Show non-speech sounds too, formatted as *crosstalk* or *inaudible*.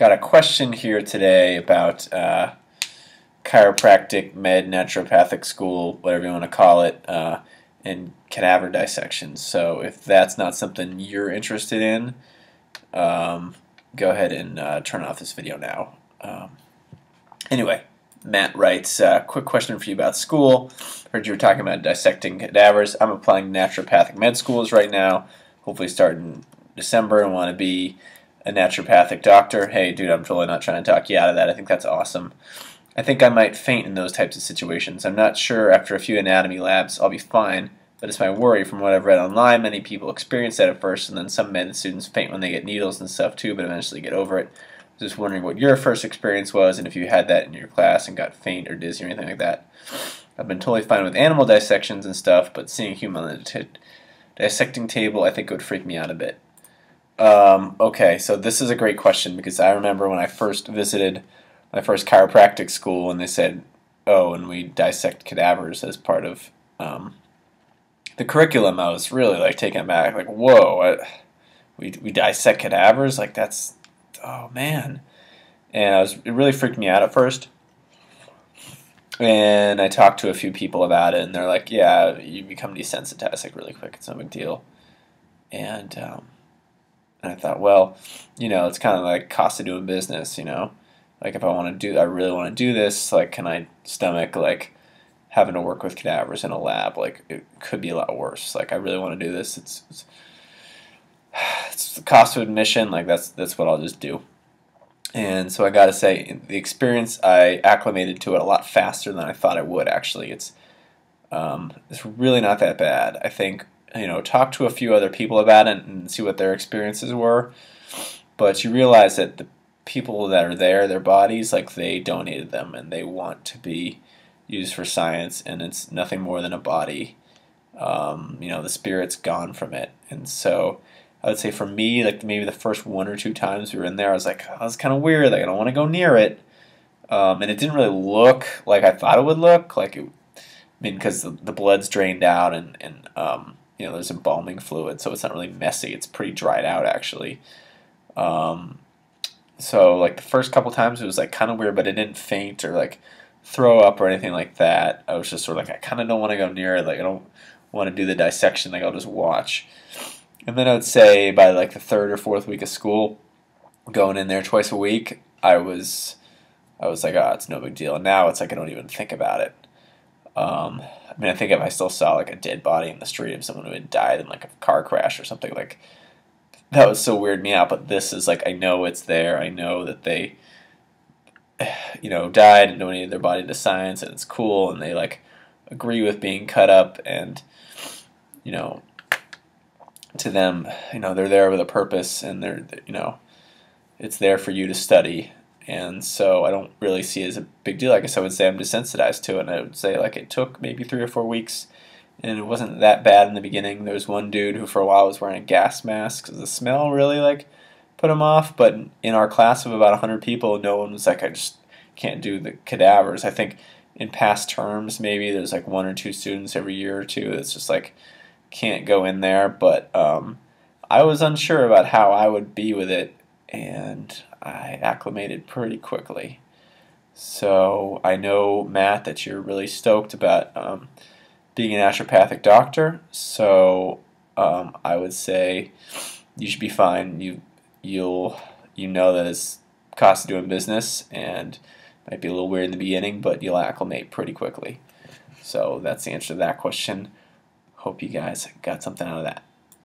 got a question here today about uh, chiropractic, med, naturopathic school, whatever you want to call it, uh, and cadaver dissection. So if that's not something you're interested in, um, go ahead and uh, turn off this video now. Um, anyway, Matt writes, uh, quick question for you about school. Heard you were talking about dissecting cadavers. I'm applying naturopathic med schools right now. Hopefully starting December and want to be a naturopathic doctor. Hey, dude, I'm totally not trying to talk you out of that. I think that's awesome. I think I might faint in those types of situations. I'm not sure after a few anatomy labs I'll be fine, but it's my worry from what I've read online. Many people experience that at first, and then some med students faint when they get needles and stuff too, but eventually get over it. Just wondering what your first experience was, and if you had that in your class and got faint or dizzy or anything like that. I've been totally fine with animal dissections and stuff, but seeing human dissecting table, I think it would freak me out a bit. Um, okay, so this is a great question because I remember when I first visited my first chiropractic school and they said, oh, and we dissect cadavers as part of um, the curriculum, I was really like taken aback, like, whoa, I, we, we dissect cadavers? Like, that's, oh man. And I was, it really freaked me out at first. And I talked to a few people about it, and they're like, yeah, you become desensitized like really quick. It's no big deal. And, um, and I thought, well, you know, it's kind of like cost of doing business, you know. Like if I want to do, I really want to do this. Like, can I stomach like having to work with cadavers in a lab? Like, it could be a lot worse. Like, I really want to do this. It's, it's, *sighs* it's the cost of admission. Like, that's that's what I'll just do. And so I got to say, the experience I acclimated to it a lot faster than I thought I would. Actually, it's um, it's really not that bad. I think you know, talk to a few other people about it and see what their experiences were. But you realize that the people that are there, their bodies, like they donated them and they want to be used for science, and it's nothing more than a body. Um, you know, the spirit's gone from it, and so I would say for me, like maybe the first one or two times we were in there, I was like, oh, that's kind of weird. Like I don't want to go near it, um, and it didn't really look like I thought it would look. Like it, I mean, because the, the blood's drained out and and um, you know there's embalming fluid, so it's not really messy. It's pretty dried out actually. Um, so like the first couple times it was like kind of weird, but it didn't faint or like throw up or anything like that. I was just sort of like I kind of don't want to go near it. Like I don't want to do the dissection. Like I'll just watch. And then I would say by like the third or fourth week of school, going in there twice a week, I was I was like, oh, it's no big deal. And now it's like I don't even think about it. Um, I mean, I think if I still saw like a dead body in the street of someone who had died in like a car crash or something, like that would so weird me out. But this is like I know it's there. I know that they, *sighs* you know, died and donated their body to science, and it's cool, and they like agree with being cut up, and you know, to them, you know, they're there with a purpose, and they're you know, it's there for you to study and so I don't really see it as a big deal. I guess I would say I'm desensitized to it, and I would say like it took maybe three or four weeks, and it wasn't that bad in the beginning. There was one dude who for a while was wearing a gas mask because the smell really like put him off. But in our class of about 100 people, no one was like, I just can't do the cadavers. I think in past terms, maybe there's like one or two students every year or two that's just like can't go in there. But um, I was unsure about how I would be with it, and I acclimated pretty quickly. So I know, Matt, that you're really stoked about um, being an naturopathic doctor. So um, I would say you should be fine. You you'll you know that it's cost of doing business and might be a little weird in the beginning, but you'll acclimate pretty quickly. So that's the answer to that question. Hope you guys got something out of that.